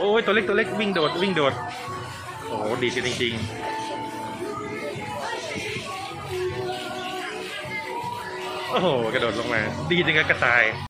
โอ้ยตัวเล็กตัวเล็กวิ่งโดดวิ่งโดด โอ้โหดีจริงจริงโอ้โหกระโดดลงมา ดีจริงกับกระต่าย